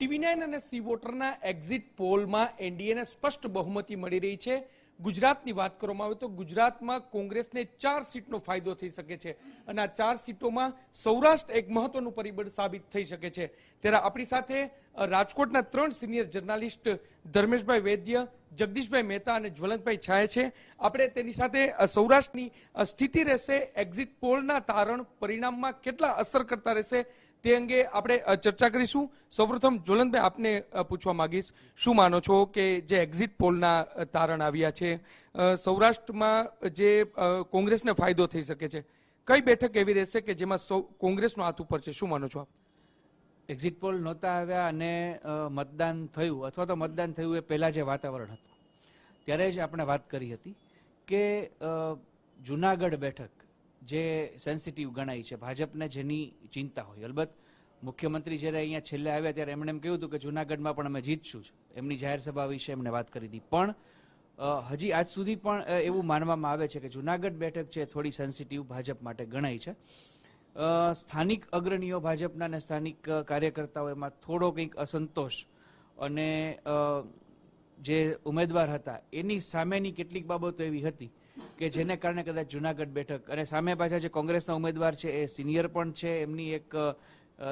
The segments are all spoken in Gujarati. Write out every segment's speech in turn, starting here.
ટીવી નાઇન અને સી વોટરના એક્ઝિટ પોલમાં એનડીએને સ્પષ્ટ બહુમતી મળી રહી છે. ગુજરાતની વાત કરવામાં આવે તો ગુજરાતમાં કોંગ્રેસને ચાર સીટનો ફાયદો થઈ શકે છે અને આ ચાર સીટોમાં સૌરાષ્ટ્ર એક મહત્વનું પરિબળ સાબિત થઈ શકે છે. ત્યારે આપણી સાથે રાજકોટના ત્રણ સિનિયર જર્નાલિસ્ટ ધર્મેશભાઈ વૈદ્ય, જગદીશભાઈ મહેતા અને જ્વલંતભાઈ છાયા છે. આપણે તેની સાથે સૌરાષ્ટ્રની સ્થિતિ રહેશે, એક્ઝિટ પોલના તારણ પરિણામમાં કેટલા અસર કરતા રહેશે તે અંગે આપણે ચર્ચા કરીશું. સૌપ્રથમ જ્વલંતભાઈ આપને પૂછવા માંગીશ. શું માનો છો કે જે એક્ઝિટ પોલના તારણ આવ્યા છે? સૌરાષ્ટ્રમાં જે કોંગ્રેસને ફાયદો થઈ શકે છે. કઈ બેઠક એવી રહેશે કે જેમાં સૌ, કોંગ્રેસનો હાથ ઉપર છે? શું માનો છો આપ? એક્ઝિટ પોલ નહોતા આવ્યા અને મતદાન થયું. અથવા તો મતદાન થયું એ પહેલાં જે વાતાવરણ હતું. ત્યારે જ આપણે વાત કરી હતી કે જુનાગઢ બેઠક જે સેન્સિટિવ ગણાય છે. ભાજપને જેની ચિંતા હોય. અલબત્ત, મુખ્યમંત્રી જ્યારે અહીંયા છેલ્લે આવ્યા ત્યારે એમણે એમ કહ્યું હતું કે જુનાગઢમાં પણ અમે જીતશું એમની જાહેર સભા વિશે એમણે વાત કરી હતી. પણ હજી આજ સુધી પણ એવું માનવામાં આવે છે કે જુનાગઢ બેઠક છે થોડી સેન્સિટિવ ભાજપ માટે ગણાય છે. સ્થાનિક અગ્રણીઓ ભાજપના અને સ્થાનિક કાર્યકર્તાઓ એમાં થોડો કંઈક અસંતોષ અને જે ઉમેદવાર હતા એની સામેની કેટલીક બાબતો એવી હતી કે જેને કારણે કદાચ જુનાગઢ બેઠક અને સામે પાછા જે કોંગ્રેસના ઉમેદવાર છે એ સિનિયર પણ છે, એમની એક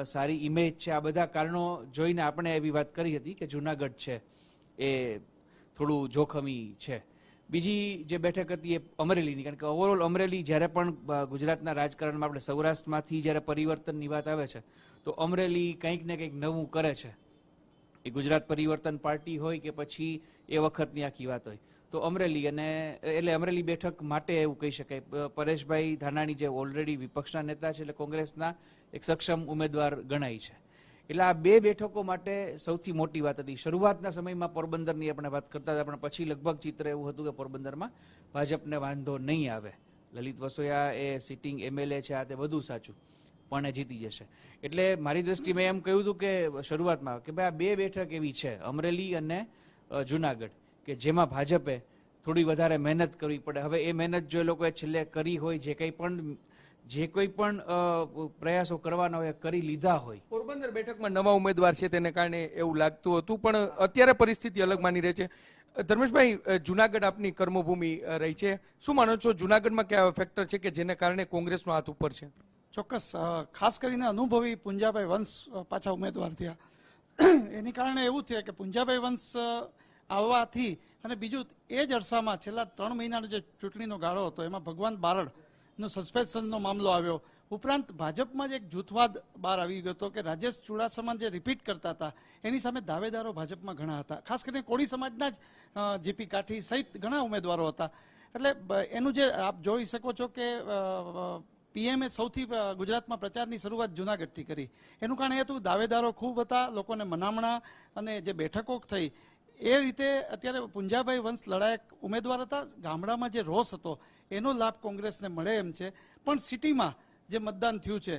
સારી ઇમેજ છે. આ બધા કારણો જોઈને આપણે એવી વાત કરી હતી કે જુનાગઢ છે એ થોડું જોખમી છે. બીજી જે બેઠક હતી એ અમરેલીની, કારણ કે ઓવરઓલ અમરેલી જ્યારે પણ ગુજરાતના રાજકારણમાં આપણે સૌરાષ્ટ્રમાંથી જ્યારે પરિવર્તનની વાત આવે છે, તો અમરેલી કંઈક ને કંઈક નવું કરે છે. એ ગુજરાત પરિવર્તન પાર્ટી હોય કે પછી એ વખતની આખી વાત હોય. તો અમરેલી અને, એટલે અમરેલી બેઠક માટે એવું કહી શકાય. પરેશભાઈ ધાનાણી જે ઓલરેડી વિપક્ષના નેતા છે એટલે કોંગ્રેસના એક સક્ષમ ઉમેદવાર ગણાય છે. એટલે આ બે બેઠકો માટે સૌથી મોટી વાત હતી. શરૂઆતના સમયમાં પોરબંદરની આપણે વાત કરતા હતા, પણ પછી લગભગ ચિત્ર એવું હતું કે પોરબંદરમાં ભાજપને વાંધો નહીં આવે. લલિત વસોયા એ સિટિંગ એમએલએ છે, આ તે બધું સાચું. પણ એ જીતી જશે. એટલે મારી દ્રષ્ટિએ મેં એમ કહ્યું હતું કે શરૂઆતમાં કે ભાઈ આ બે બેઠક એવી છે, અમરેલી અને જુનાગઢ. કે જેમાં ભાજપે થોડી વધારે મહેનત કરવી પડે. હવે એ મહેનત જો એ લોકોએ છેલ્લે કરી હોય જે કંઈ પણ જે કોઈ પણ પ્રયાસો કરવાના હોય એ કરી લીધા હોય. પોરબંદર બેઠકમાં નવા ઉમેદવાર છે તેને કારણે એવું લાગતું હતું પણ અત્યારે પરિસ્થિતિ અલગ માની રહી છે. ધર્મેશભાઈ જુનાગઢ આપની કર્મભૂમિ રહી છે. શું માનો છો જુનાગઢમાં કયા ફેક્ટર છે કે જેને કારણે કોંગ્રેસનો હાથ ઉપર છે? ચોક્કસ ખાસ કરીને અનુભવી પુંજાભાઈ વંશ પાછા ઉમેદવાર થયા. એની કારણે એવું છે કે પુંજાભાઈ વંશ આવવાથી અને બીજું એ જ અરસામાં છેલ્લા ત્રણ મહિનાનો જે ચૂંટણીનો ગાળો હતો, એમાં ભગવાન બારડનો સસ્પેન્શનનો મામલો આવ્યો. ઉપરાંત ભાજપમાં જ એક જૂથવાદ બહાર આવી ગયો હતો કે રાજેશ ચુડાસમા જે રિપીટ કરતા હતા, એની સામે દાવેદારો ભાજપમાં ઘણા હતા. ખાસ કરીને કોળી સમાજના જ જીપી કાઠી સહિત ઘણા ઉમેદવારો હતા. એટલે એનું જે આપ જોઈ શકો છો કે પીએમએ સૌથી ગુજરાતમાં પ્રચારની શરૂઆત જુનાગઢથી કરી. એનું કારણ એ હતું દાવેદારો ખૂબ હતા, લોકોને મનામણા અને જે બેઠકો થઈ એ રીતે અત્યારે પુંજાભાઈ વંશ લડાયક ઉમેદવાર હતા. ગામડામાં જે રોષ હતો, એનો લાભ કોંગ્રેસને મળે એમ છે. પણ સિટીમાં જે મતદાન થયું છે,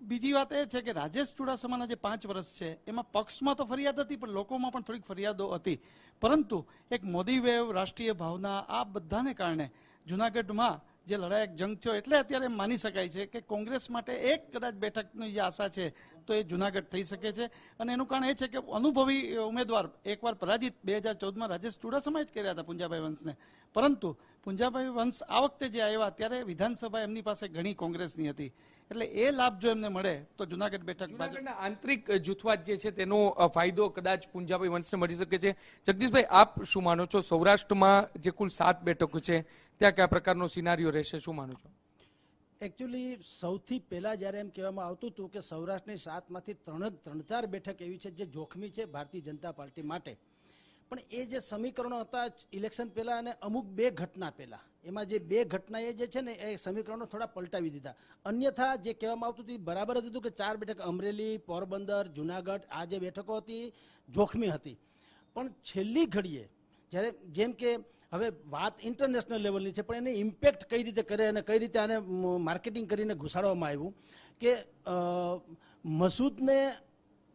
બીજી વાત એ છે કે રાજેશ ચુડાસમાના જે પાંચ વર્ષ છે, એમાં પક્ષમાં તો ફરિયાદ હતી, પણ લોકોમાં પણ થોડીક ફરિયાદો હતી. પરંતુ એક મોદી વેવ, રાષ્ટ્રીય ભાવના, આ બધાને કારણે જુનાગઢમાં જે લડાયક જંગ થયો એટલે અત્યારે માની શકાય છે કે કોંગ્રેસ માટે એક કદાચ બેઠકની જે આશા છે તો એ જુનાગઢ થઈ શકે છે. અને એનું કારણ એ છે કે અનુભવી ઉમેદવાર એકવાર પરાજિત બે હજાર ચૌદમાં રાજેશ ચુડાસમાએ જ કર્યા હતા પુંજાભાઈ વંશને. પરંતુ પુંજાભાઈ વંશ આ વખતે જે આવ્યા ત્યારે વિધાનસભા એમની પાસે ઘણી કોંગ્રેસની હતી. એટલે એ લાભ જો એમને મળે તો જુનાગઢ બેઠક આંતરિક જૂથવાદ જે છે તેનો ફાયદો કદાચ પુંજાભાઈ વંશને મળી શકે છે. જગદીશભાઈ, આપ શું માનો છો? સૌરાષ્ટ્રમાં જે કુલ સાત બેઠકો છે ત્યાં કયા પ્રકારનો સિનારીઓ રહેશે, શું માનું છો? એકચ્યુઅલી સૌથી પહેલાં જ્યારે એમ કહેવામાં આવતું હતું કે સૌરાષ્ટ્રની સાતમાંથી ત્રણ જ, ત્રણ ચાર બેઠક એવી છે જે જોખમી છે ભારતીય જનતા પાર્ટી માટે. પણ એ જે સમીકરણો હતા ઇલેક્શન પહેલાં અને અમુક બે ઘટના પહેલાં, એમાં જે બે ઘટનાએ જે છે ને, એ સમીકરણો થોડા પલટાવી દીધા. અન્યથા જે કહેવામાં આવતું હતું એ બરાબર જ હતું કે ચાર બેઠક અમરેલી, પોરબંદર, જુનાગઢ, આ જે બેઠકો હતી, જોખમી હતી. પણ છેલ્લી ઘડીએ જ્યારે જેમ કે હવે વાત ઇન્ટરનેશનલ લેવલની છે, પણ એને ઇમ્પેક્ટ કઈ રીતે કરે અને કઈ રીતે આને માર્કેટિંગ કરીને ઘુસાડવામાં આવ્યું કે મસૂદને,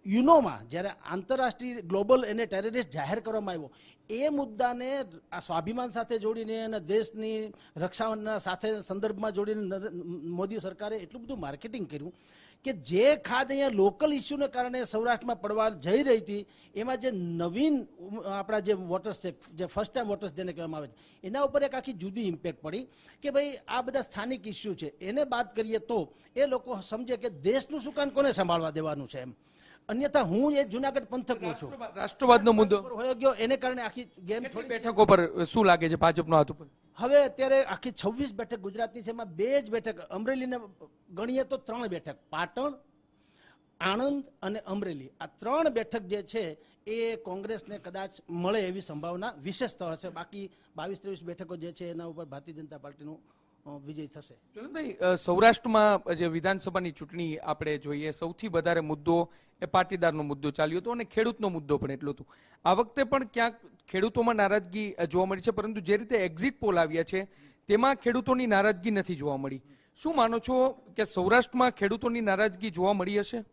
યુનોમાં જ્યારે આંતરરાષ્ટ્રીય ગ્લોબલ એને ટેરરિસ્ટ જાહેર કરવામાં આવ્યો, એ મુદ્દાને આ સ્વાભિમાન સાથે જોડીને અને દેશની રક્ષાના સાથે સંદર્ભમાં જોડીને મોદી સરકારે એટલું બધું માર્કેટિંગ કર્યું કે જે ખાદ અહીંયા લોકલ ઇસ્યુને કારણે સૌરાષ્ટ્રમાં પડવા જઈ રહી હતી એમાં જે નવીન આપણા જે વોટર્સ છે જે ફર્સ્ટ ટાઈમ વોટર્સ જેને કહેવામાં આવે છે એના ઉપર એક આખી જુદી ઇમ્પેક્ટ પડી કે ભાઈ આ બધા સ્થાનિક ઇસ્યુ છે. એને બાદ કરીએ તો એ લોકો સમજે કે દેશનું સુકાન કોને સંભાળવા દેવાનું છે એમ. અન્યથા હું એ જુનાગઢ પંથકનો છું. રાષ્ટ્રવાદનો મુદ્દો. ગયો એને કારણે આખી ગેમ થોડી બેઠકો પર શું લાગે છે ભાજપનો હાથ ઉપર? હવે અત્યારે આખી છવ્વીસ બેઠક ગુજરાતની છે, એમાં બે જ બેઠક, અમરેલીને ગણીએ તો ત્રણ બેઠક, પાટણ, આણંદ અને અમરેલી. આ ત્રણ બેઠક જે છે, એ કોંગ્રેસને કદાચ મળે એવી સંભાવના વિશેષ હશે. બાકી બાવીસ ત્રેવીસ બેઠકો જે છે, એના ઉપર ભારતીય જનતા પાર્ટીનું વિજય થશે. જયંતભાઈ, અ, સૌરાષ્ટ્રમાં જે વિધાનસભાની ચૂંટણી આપણે જોઈએ સૌથી વધારે મુદ્દો એ પાટીદારનો મુદ્દો ચાલ્યો હતો અને ખેડૂતનો મુદ્દો પણ એટલો હતો. આ વખતે પણ ક્યાંક ખેડૂતોમાં નારાજગી જોવા મળી છે પરંતુ જે રીતે એક્ઝિટ પોલ આવ્યા છે તેમાં ખેડૂતોની નારાજગી નથી જોવા મળી. શું માનો છો કે સૌરાષ્ટ્રમાં ખેડૂતોની નારાજગી જોવા મળી હશે?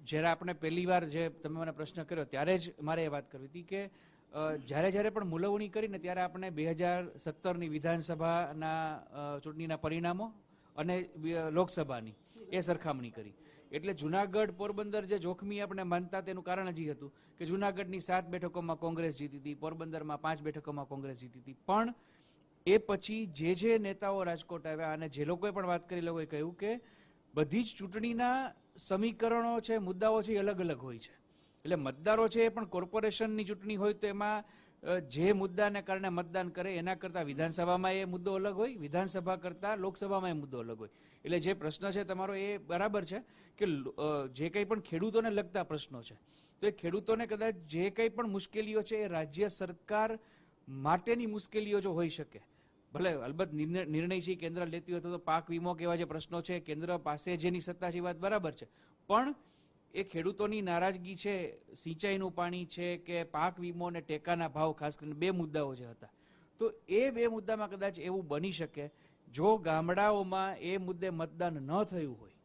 જ્યારે આપણે પહેલી વાર જે તમે મને પ્રશ્ન કર્યો ત્યારે જ મારે એ વાત કરવી હતી કે જ્યારે જ્યારે પણ મુલવણી કરીને ત્યારે આપણે બે હજાર સત્તરની વિધાનસભાના ચૂંટણીના પરિણામો અને લોકસભાની એ સરખામણી કરી. એટલે જુનાગઢ પોરબંદર જે જોખમી આપણે માનતા તેનું કારણ જ હતું કે જુનાગઢની સાત બેઠકોમાં કોંગ્રેસ જીતી હતી, પોરબંદરમાં પાંચ બેઠકોમાં કોંગ્રેસ જીતી હતી. પણ એ પછી જે જે નેતાઓ રાજકોટ આવ્યા અને જે લોકોએ પણ વાત કરી, લોકોએ કહ્યું કે બધી જ ચૂંટણીના સમીકરણો છે, મુદ્દાઓ છે, એ અલગ અલગ હોય છે. એટલે મતદારો છે એ પણ કોર્પોરેશનની ચૂંટણી હોય તો એમાં જે મુદ્દાને કારણે મતદાન કરે એના કરતાં વિધાનસભામાં એ મુદ્દો અલગ હોય, વિધાનસભા કરતા લોકસભામાં એ મુદ્દો અલગ હોય. એટલે જે પ્રશ્ન છે તમારો એ બરાબર છે કે જે કંઈ પણ ખેડૂતોને લગતા પ્રશ્નો છે. તો એ ખેડૂતોને કદાચ જે કંઈ પણ મુશ્કેલીઓ છે એ રાજ્ય સરકાર માટેની મુશ્કેલીઓ જો હોઈ શકે. ભલે અલબત્ત નિર્ણય છે કેન્દ્ર લેતી હોય તો પાક વીમો કેવા જે પ્રશ્નો છે, કેન્દ્ર પાસે જેની સત્તા છે વાત બરાબર છે. પણ એ ખેડૂતોની નારાજગી છે, સિંચાઈનું પાણી છે કે પાક વીમો અને ટેકાના ભાવ, ખાસ કરીને બે મુદ્દાઓ જે હતા. તો એ બે મુદ્દામાં કદાચ એવું બની શકે, જો ગામડાઓમાં એ મુદ્દે મતદાન ન થયું હોય,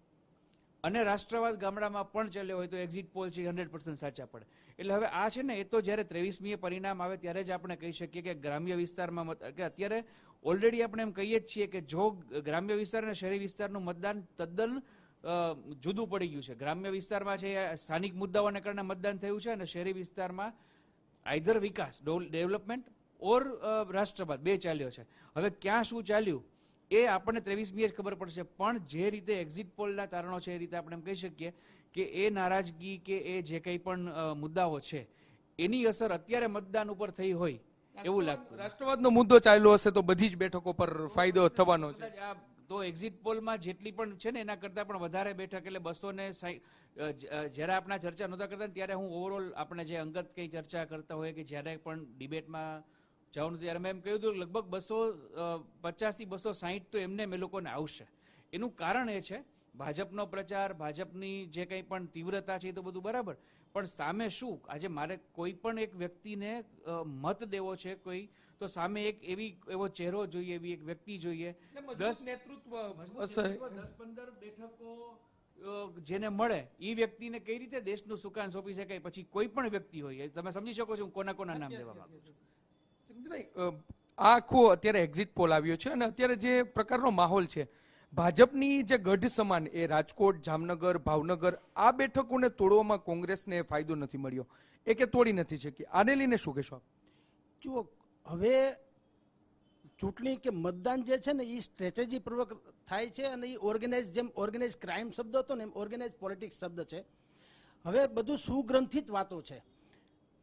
અને રાષ્ટ્રવાદ ગામડામાં પણ ચાલ્યો હોય તો એક્ઝિટ પોલ છે હંડ્રેડ પર્સન્ટ સાચા પડે. એટલે હવે આ છે ને, એ તો જ્યારે ત્રેવીસમીએ પરિણામ આવે ત્યારે જ આપણે કહી શકીએ કે ગ્રામ્ય વિસ્તારમાં કે અત્યારે ઓલરેડી આપણે એમ કહીએ જ છીએ કે જો ગ્રામ્ય વિસ્તાર અને શહેરી વિસ્તારનું મતદાન તદ્દન જુદું પડી ગયું છે. ગ્રામ્ય વિસ્તારમાં છે સ્થાનિક મુદ્દાઓને કારણે મતદાન થયું છે અને શહેરી વિસ્તારમાં આઈધર વિકાસ ડેવલપમેન્ટ ઓર રાષ્ટ્રવાદ બે ચાલ્યો છે. હવે ક્યાં શું ચાલ્યું એ આપણને ત્રેવીસમી જ ખબર પડશે. પણ જે રીતે એક્ઝિટ પોલના તારણો છે એ રીતે આપણે એમ કહી શકીએ કે એ નારાજગી કે એ જે કંઈ પણ મુદ્દાઓ છે એની અસર અત્યારે મતદાન ઉપર થઈ હોય એવું લાગતું રાષ્ટ્રવાદનો મુદ્દો ચાલ્યો હશે તો બધી જ બેઠકો પર ફાયદો થવાનો છે. તો એક્ઝિટ પોલમાં જેટલી પણ છે ને, એના કરતાં પણ વધારે બેઠક એટલે બસો ને જ્યારે આપણા ચર્ચા નહોતા કરતા ત્યારે હું ઓવરઓલ આપણે જે અંગત કંઈ ચર્ચા કરતા હોય કે જ્યારે પણ ડિબેટમાં જવાનું ત્યારે મેં એમ કહ્યું હતું, લગભગ બસો પચાસથી બસો સાહીઠ તો એમને એ લોકોને આવશે. એનું કારણ એ છે, ભાજપનો પ્રચાર, ભાજપની જે કંઈ પણ તીવ્રતા છે એ તો બધું બરાબર પણ સામે શું? આજે મારે કોઈ પણ એક વ્યક્તિને મત દેવો છે કોઈ તો સામે એક એવી એવો ચહેરો જોઈએ એવી એક વ્યક્તિ જોઈએ. દસ નેતૃત્વ દસ પંદર બેઠકો જેને મળે એ વ્યક્તિને કઈ રીતે દેશનું સુકાન સોંપી શકાય? પછી કોઈ પણ વ્યક્તિ હોય તમે સમજી શકો છો હું કોના કોના નામ લેવા માંગુ છું. આ આખો અત્યારે એક્ઝિટ પોલ આવ્યો છે અને અત્યારે જે પ્રકારનો માહોલ છે ભાજપની જે ગઢ સમાન એ રાજકોટ, જામનગર, ભાવનગર, આ બેઠકોને તોડવામાં કોંગ્રેસને ફાયદો નથી મળ્યો. એ કે તોડી નથી શકી. આને લઈને શું કહેશો આપ? જુઓ, હવે ચૂંટણી કે મતદાન જે છે ને એ સ્ટ્રેટેજી પૂર્વક થાય છે અને એ ઓર્ગેનાઇઝ જેમ ઓર્ગેનાઇઝ ક્રાઇમ શબ્દ હતો ને, એમ ઓર્ગેનાઇઝ પોલિટિક્સ શબ્દ છે. હવે બધું સુગ્રંથિત વાતો છે.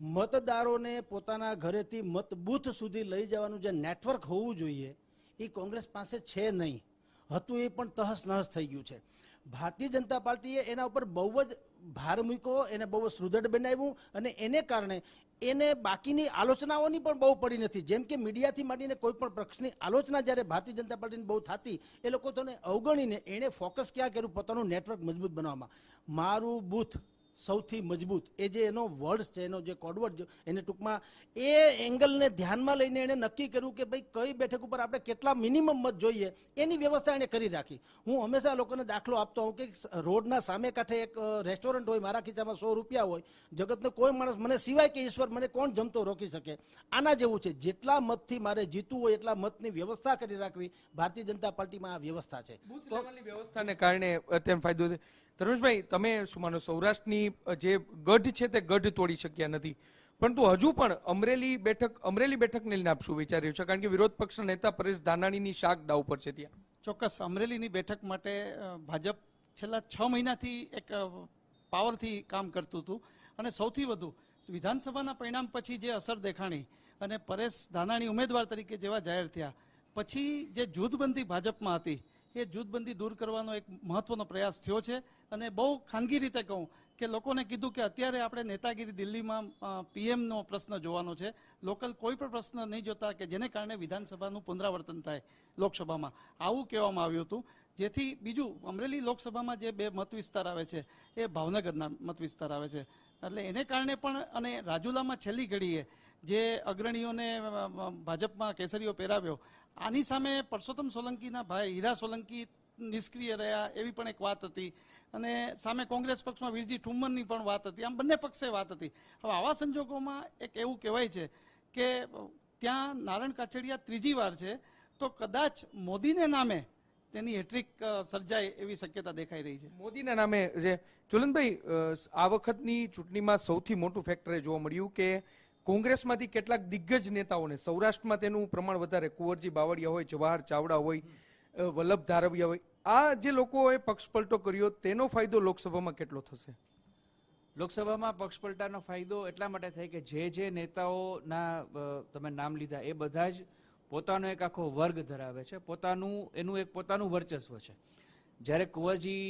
મતદારોને પોતાના ઘરેથી મતબૂથ સુધી લઈ જવાનું જે નેટવર્ક હોવું જોઈએ એ કોંગ્રેસ પાસે છે નહીં. હતું એ પણ તહસ નહસ થઈ ગયું છે. ભારતીય જનતા પાર્ટીએ એના ઉપર બહુ જ ભાર મૂક્યો, એને બહુ જ સુદૃઢ બનાવ્યું અને એને કારણે એને બાકીની આલોચનાઓની પણ બહુ પડી નથી. જેમ કે મીડિયાથી માંડીને કોઈ પણ પક્ષની આલોચના જ્યારે ભારતીય જનતા પાર્ટીની બહુ થતી, એ લોકો તને અવગણીને એણે ફોકસ ક્યાં કર્યું? પોતાનું નેટવર્ક મજબૂત બનાવવામાં. મારું બૂથ સૌથી મજબૂત. એ જે એનો વર્ડ છે, એનો જે કોડવર્ડ એને ટૂંકમાં એ એંગલને ધ્યાનમાં લઈને એણે નક્કી કર્યું કે ભાઈ કઈ બેઠક ઉપર આપણે કેટલા મિનિમમ મત જોઈએ, એની વ્યવસ્થા એણે કરી રાખી. હું હંમેશા લોકોને દાખલો આપતો હોઉં કે રોડના સામે કાંઠે એક રેસ્ટોરન્ટ હોય, મારા ખિસ્સામાં સો રૂપિયા હોય, જગતનો કોઈ માણસ મને સિવાય કે ઈશ્વર મને કોણ જમતો રોકી શકે? આના જેવું છે. જેટલા મતથી મારે જીતવું હોય, એટલા મતની વ્યવસ્થા કરી રાખવી. ભારતીય જનતા પાર્ટીમાં આ વ્યવસ્થા છે. વ્યવસ્થાને કારણે અત્યારે ફાયદો છે ધર્મેશભાઈ, તમે શું માનો, સૌરાષ્ટ્રની જે ગઢ છે તે ગઢ તોડી શક્યા નથી. પરંતુ હજુ પણ અમરેલી બેઠક, અમરેલી બેઠકને લઈને આપ શું વિચાર્યું છે? કારણ કે વિરોધ પક્ષના નેતા પરેશ ધાનાણીની શાક દાવ પર છે ત્યાં. ચોક્કસ, અમરેલીની બેઠક માટે ભાજપ છેલ્લા છ મહિનાથી એક પાવરથી કામ કરતું હતું. અને સૌથી વધુ, વિધાનસભાના પરિણામ પછી જે અસર દેખાણી અને પરેશ ધાનાણી ઉમેદવાર તરીકે જેવા જાહેર થયા, પછી જે જૂથબંધી ભાજપમાં હતી એ જૂથબંધી દૂર કરવાનો એક મહત્વનો પ્રયાસ થયો છે. અને બહુ ખાનગી રીતે કહું કે લોકોને કીધું કે અત્યારે આપણે નેતાગીરી દિલ્હીમાં પીએમનો પ્રશ્ન જોવાનો છે. લોકલ કોઈ પણ પ્રશ્ન નહીં જોતા કે જેને કારણે વિધાનસભાનું પુનરાવર્તન થાય લોકસભામાં. આવું કહેવામાં આવ્યું હતું. જેથી બીજું, અમરેલી લોકસભામાં જે બે મત વિસ્તાર આવે છે, એ ભાવનગરના મત વિસ્તાર આવે છે. એટલે એને કારણે પણ અને રાજુલામાં છેલ્લી ઘડીએ જે અગ્રણીઓને ભાજપમાં કેસરીઓ પહેરાવ્યો આની સામે પરસોત્તમ સોલંકીના ભાઈ હીરા સોલંકી નિષ્ક્રિય રહ્યા એવી પણ એક વાત હતી. અને સામે કોંગ્રેસ પક્ષમાં વીરજી ઠુમ્મરની પણ વાત હતી. આમ બંને પક્ષે વાત હતી. હવે આવા સંજોગોમાં એક એવું કહેવાય છે કે ત્યાં નારાયણ કાછડિયા ત્રીજી વાર છે, તો કદાચ મોદીને નામે તેની હેટ્રિક સર્જાય એવી શક્યતા દેખાઈ રહી છે. મોદીના નામે જે ચુલનભાઈ આ વખતની ચૂંટણીમાં સૌથી મોટું ફેક્ટર જોવા મળ્યું કે કોંગ્રેસમાંથી કેટલાક દિગ્ગજ નેતાઓને, સૌરાષ્ટ્રમાં તેનું પ્રમાણ વધારે, કુંવરજી બાવળિયા હોય જવાહર ચાવડા હોય વલ્લભ ધારવિયા હોય, આ જે લોકોએ પક્ષપલટો કર્યો, તેનો ફાયદો લોકસભામાં કેટલો થશે? લોકસભામાં પક્ષપલટાનો ફાયદો એટલા માટે થાય કે જે જે નેતાઓના તમે નામ લીધા, એ બધા જ પોતાનો એક આખો વર્ગ ધરાવે છે. પોતાનું, એનું એક પોતાનું વર્ચસ્વ છે. જ્યારે કુંવરજી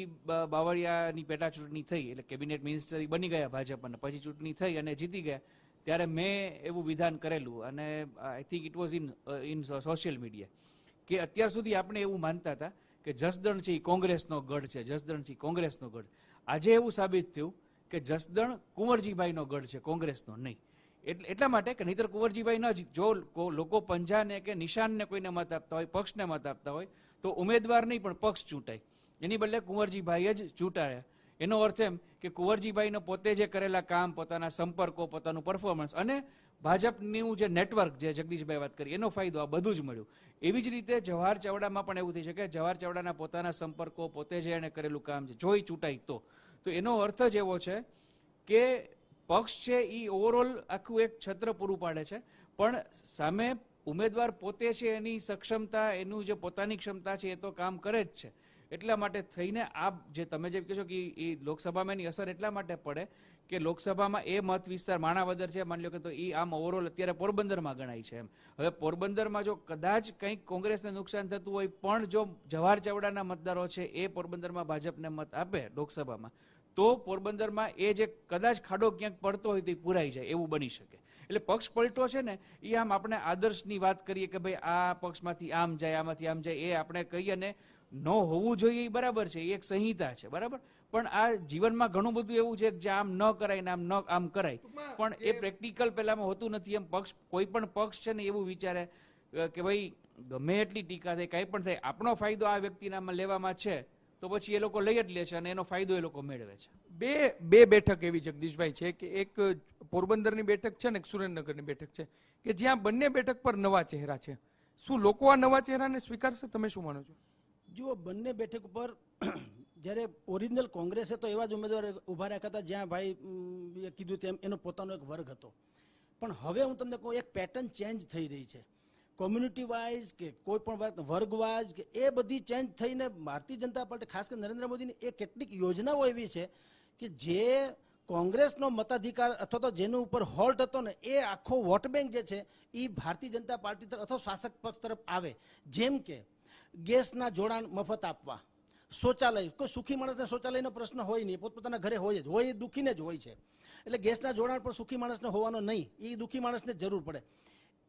બાવળિયાની પેટા ચૂંટણી થઈ, એટલે કેબિનેટ મિનિસ્ટર બની ગયા ભાજપ અને પછી ચૂંટણી થઈ અને જીતી ગયા ત્યારે મેં એવું વિધાન કરેલું અને I think it was in in social media કે અત્યાર સુધી આપણે એવું માનતા હતા કે જસદણ છે એ કોંગ્રેસનો ગઢ છે, જસદણ છે કોંગ્રેસનો ગઢ. આજે એવું સાબિત થયું કે જસદણ કુંવરજીભાઈનો ગઢ છે, કોંગ્રેસનો નહીં. એટલે, એટલા માટે કે નહીતર કુંવરજીભાઈ ન જો લોકો પંજાને કે નિશાનને કોઈને મત આપતા હોય, પક્ષને મત આપતા હોય, તો ઉમેદવાર નહીં પણ પક્ષ ચૂંટાય. એની બદલે કુંવરજીભાઈ જ ચૂંટાયા. એનો અર્થ એમ કે કુંવરજીભાઈનો પોતે જે કરેલા કામ, પોતાના સંપર્કો, પોતાનું પરફોર્મન્સ અને ભાજપનું જે નેટવર્ક જે જગદીશભાઈ વાત કરી, એનો ફાયદો આ બધું જ મળ્યું. એવી જ રીતે જવાહર ચાવડામાં પણ એવું થઈ શકે જવાહર ચાવડાના પોતાના સંપર્કો, પોતે જે એણે કરેલું કામ છે, જોઈ ચૂંટાય તો. તો એનો અર્થ જ એવો છે કે પક્ષ છે એ ઓવરઓલ આખું એક છત્ર પૂરું પાડે છે, પણ સામે ઉમેદવાર પોતે છે એની સક્ષમતા, એનું જે પોતાની ક્ષમતા છે એ તો કામ કરે જ છે. એટલા માટે થઈને આ જે તમે જે કહેશો કે એ લોકસભામાં એની અસર એટલા માટે પડે કે લોકસભામાં એ મત વિસ્તાર માણાવદર છે, માની લો કે તો એ આમ ઓવરઓલ અત્યારે પોરબંદરમાં ગણાય છે એમ. હવે પોરબંદરમાં જો કદાચ કંઈક કોંગ્રેસને નુકસાન થતું હોય, પણ જો જવાહર ચાવડાના મતદારો છે એ પોરબંદરમાં ભાજપને મત આપે લોકસભામાં, તો પોરબંદરમાં એ જે કદાચ ખાડો ક્યાંક પડતો હોય તે પૂરાઈ જાય, એવું બની શકે. એટલે પક્ષ પલટો છે ને એ આમ આપણે આદર્શની વાત કરીએ કે ભાઈ આ પક્ષમાંથી આમ જાય, આમાંથી આમ જાય, એ આપણે કહીએ ને ન હોવું જોઈએ એ બરાબર છે એ એક સંહિતા છે બરાબર? પણ આ જીવનમાં ઘણું બધું એવું છે કે જે આમ ન કરાય ને આમ ન આમ કરાય. પણ એ પ્રેક્ટિકલ પહેલામાં હોતું નથી એમ પક્ષ કોઈ પણ પક્ષ છે ને એવું વિચારે કે ભાઈ ગમે એટલી ટીકા થાય કાંઈ પણ થાય આપણો ફાયદો આ વ્યક્તિનામાં લેવામાં છે તો પછી એ લોકો લઈ જ લે છે અને એનો ફાયદો એ લોકો મેળવે છે. બે બે બેઠક એવી જગદીશભાઈ છે કે એક પોરબંદરની બેઠક છે ને એક સુરેન્દ્રનગરની બેઠક છે કે જ્યાં બંને બેઠક પર નવા ચહેરા છે. શું લોકો આ નવા ચહેરાને સ્વીકારશે? તમે શું માનો છો? જુઓ, બંને બેઠક ઉપર જ્યારે ઓરિજિનલ કોંગ્રેસે તો એવા જ ઉમેદવાર ઊભા રાખ્યા હતા જ્યાં ભાઈ કીધું તેમ એનો પોતાનો એક વર્ગ હતો. પણ હવે હું તમને કહું, એક પેટર્ન ચેન્જ થઈ રહી છે. કોમ્યુનિટી વાઇઝ કે કોઈ પણ વર્ગ વાઇઝ કે એ બધી ચેન્જ થઈને ભારતીય જનતા પાર્ટી, ખાસ કરીને નરેન્દ્ર મોદીની, એ કેટલીક યોજનાઓ એવી છે કે જે કોંગ્રેસનો મતાધિકાર અથવા તો જેનું ઉપર હોલ્ટ હતો ને, એ આખો વોટ બેંક જે છે એ ભારતીય જનતા પાર્ટી તરફ અથવા શાસક પક્ષ તરફ આવે. જેમ કે ગેસના જોડાણ મફત આપવા. શૌચાલય, કોઈ સુખી માણસને શૌચાલયનો પ્રશ્ન હોય નહીં પોતપોતાના ઘરે હોય જ, હોય એ દુઃખીને જ હોય છે. એટલે ગેસના જોડાણ પણ સુખી માણસને હોવાનો નહીં, એ દુઃખી માણસને જરૂર પડે.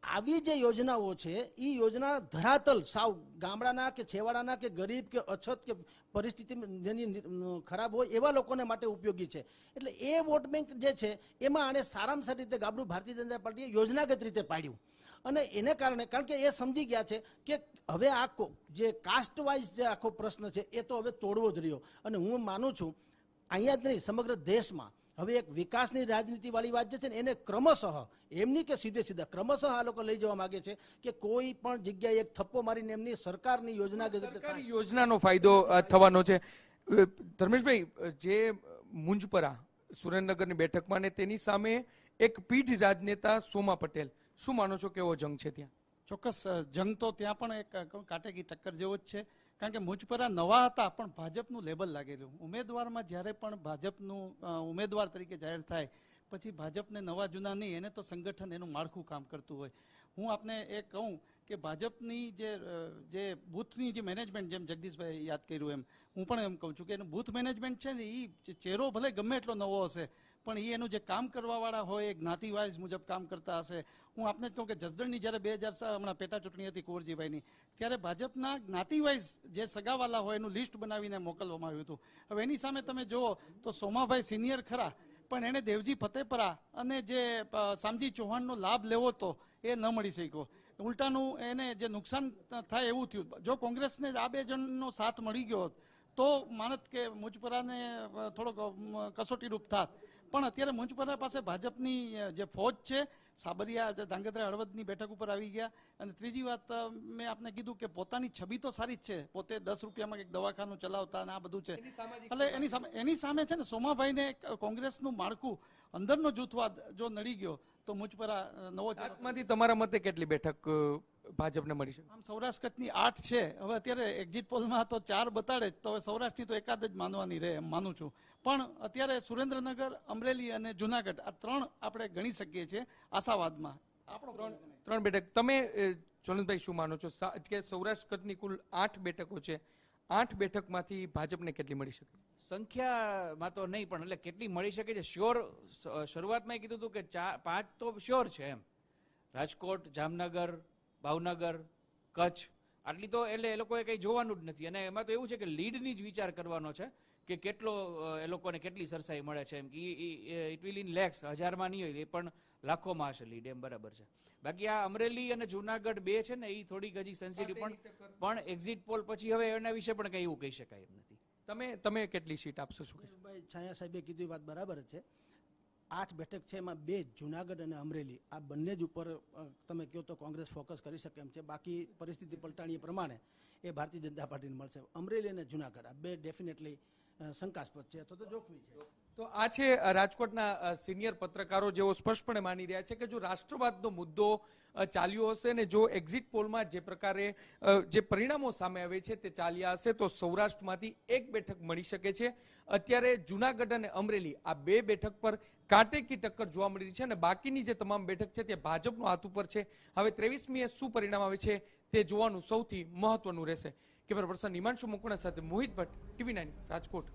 આવી જે યોજનાઓ છે, એ યોજના ધરાતલ સાવ ગામડાના કે છેવાડાના કે ગરીબ કે અછત કે પરિસ્થિતિ જેની ખરાબ હોય એવા લોકોને માટે ઉપયોગી છે. એટલે એ વોટ બેંક જે છે, એમાં આને સારામાં સારી રીતે ગાબડું ભારતીય જનતા પાર્ટીએ યોજનાગત રીતે પાડ્યું. અને એને કારણે, કારણ કે એ સમજી ગયા છે કે હવે આ જે કાસ્ટ વાઇઝ જે આખો પ્રશ્ન છે, એ તો હવે તોડવો જ રહ્યો. અને હું માનું છું, અહીંયા જ નહીં, સમગ્ર દેશમાં હવે એક વિકાસની રાજનીતિવાળી વાત જે છે ને, એને ક્રમશઃ એમની કે સીધે સીધા, ક્રમશઃ આ લોકો લઈ જવા માંગે છે કે કોઈ પણ જગ્યાએ એક થપ્પો મારીને એમની સરકારની યોજના યોજનાનો ફાયદો થવાનો છે. ધર્મેશભાઈ, જે મુંજપરા સુરેન્દ્રનગરની બેઠકમાં ને તેની સામે એક પીઢ રાજનેતા સોમા પટેલ. શું માનો છો કેવો જંગ છે ત્યાં? ચોક્કસ જંગ તો ત્યાં પણ એક કાટેકી ટક્કર જેવો જ છે. કારણ કે મુજપરા નવા હતા, પણ ભાજપનું લેબલ લાગેલું ઉમેદવારમાં જ્યારે પણ ભાજપનું ઉમેદવાર તરીકે જાહેર થાય, પછી ભાજપને નવા જૂના નહીં, એને તો સંગઠન, એનું માળખું કામ કરતું હોય. હું આપને એ કહું કે ભાજપની જે જે બૂથની જે મેનેજમેન્ટ, જેમ જગદીશભાઈ યાદ કર્યું એમ, હું પણ એમ કહું છું કે એનું બૂથ મેનેજમેન્ટ છે ને એ ચહેરો ભલે ગમે એટલો નવો હશે પણ એ એનું જે કામ કરવાવાળા હોય, એ જ્ઞાતિવાઇઝ મુજબ કામ કરતા હશે. હું આપને જ કહું કે જસદણની જ્યારે બે હજાર હમણાં પેટા ચૂંટણી હતી કુંવરજીભાઈની, ત્યારે ભાજપના જ્ઞાતિવાઇઝ જે સગાવાલા હોય એનું લિસ્ટ બનાવીને મોકલવામાં આવ્યું હતું. હવે એની સામે તમે જુઓ તો સોમાભાઈ સિનિયર ખરા, પણ એણે દેવજી ફતેપરા અને જે સામજી ચૌહાણનો લાભ લેવો હતો એ ન મળી શક્યો. ઉલટાનું એને જે નુકસાન થાય એવું થયું. જો કોંગ્રેસને આ બે જણનો સાથ મળી ગયો તો માનત કે મુજપરાને થોડોક કસોટી કસોટીરૂપ થાત. પણ અત્યારે મુંજપરા પાસે ભાજપની જે ફોજ છે સાબરિયા જે ધાંગધ્રા હળવદની બેઠક ઉપર આવી ગયા. અને ત્રીજી વાત મેં આપને કીધું કે પોતાની છબી તો સારી જ છે. પોતે દસ રૂપિયામાં એક દવાખાનું ચલાવતા અને આ બધું છે. એટલે એની સામે એની સામે છે ને સોમાભાઈને કોંગ્રેસનું માળખું અંદરનો જૂથવાદ જો નડી ગયો તો મુજપરા અ, નવો તમારા મતે કેટલી બેઠક ભાજપને મળી શકે? આમ સૌરાષ્ટ્ર કચ્છની આઠ છે. હવે અત્યારે એક્ઝિટ પોલમાં તો ચાર બતાડે જ તો હવે સૌરાષ્ટ્રની તો એકાદ જ માનવાની રહે એમ માનું છું. પણ અત્યારે સુરેન્દ્રનગર અમરેલી અને જુનાગઢ આ ત્રણ આપણે ગણી શકીએ છીએ આશાવાદમાં. આપણો ત્રણ ત્રણ બેઠક. તમે અ, શું માનો છો? કે સૌરાષ્ટ્ર કચ્છની કુલ આઠ બેઠકો છે આઠ બેઠકમાંથી ભાજપને કેટલી મળી શકે? સંખ્યામાં તો નહીં પણ એટલે કેટલી મળી શકે છે? શ્યોર શરૂઆતમાં કીધું હતું કે ચાર પાંચ તો શ્યોર છે એમ. રાજકોટ જામનગર ભાવનગર કચ્છ આટલી તો એટલે એ લોકોએ કંઈ જોવાનું જ નથી. અને એમાં તો એવું છે કે લીડની જ વિચાર કરવાનો છે કે કેટલો એ લોકોને કેટલી સરસાઈ મળે છે એમ. કે ઇટ વિલ ઇન લેક્સ હજારમાં નહીં હોય એ પણ લાખોમાં હશે લીડ એમ બરાબર છે. બાકી આ અમરેલી અને જુનાગઢ બે છે ને એ થોડીક હજી સેન્સિટિવ પણ પણ એક્ઝિટ પોલ પછી હવે એના વિશે પણ કંઈ એવું કહી શકાય એમ નથી. તમે તમે કેટલી સીટ આપશો શું ભાઈ છાયા સાહેબે કીધું વાત બરાબર છે. આઠ બેઠક છે, એમાં બે જુનાગઢ અને અમરેલી. આ બંને જ ઉપર તમે કહો તો કોંગ્રેસ ફોકસ કરી શકે એમ છે. બાકી પરિસ્થિતિ પલટાણી પ્રમાણે એ ભારતીય જનતા પાર્ટીને મળશે. અમરેલી અને જુનાગઢ, આ બે ડેફિનેટલી શંકાસ્પદ છે અથવા તો જોખમી છે. તો આ છે રાજકોટના સિનિયર પત્રકારો જેઓ સ્પષ્ટપણે માની રહ્યા છે કે જો રાષ્ટ્રવાદનો મુદ્દો ચાલ્યો હશે ને જો એક્ઝિટ પોલમાં જે પ્રકારે જે પરિણામો સામે આવે છે તે ચાલ્યા હશે તો સૌરાષ્ટ્રમાંથી એક બેઠક મળી શકે છે. અત્યારે જુનાગઢ અને અમરેલી આ બે બેઠક પર કાંટેકી ટક્કર જોવા મળી રહી છે અને બાકીની જે તમામ બેઠક છે તે ભાજપનો હાથ ઉપર છે. હવે ત્રેવીસમીએ શું પરિણામ આવે છે તે જોવાનું સૌથી મહત્વનું રહેશે. કેમેરા પર્સન હિમાંશુ મુકુણા સાથે મોહિત ભટ્ટ ટીવી નાઇન રાજકોટ.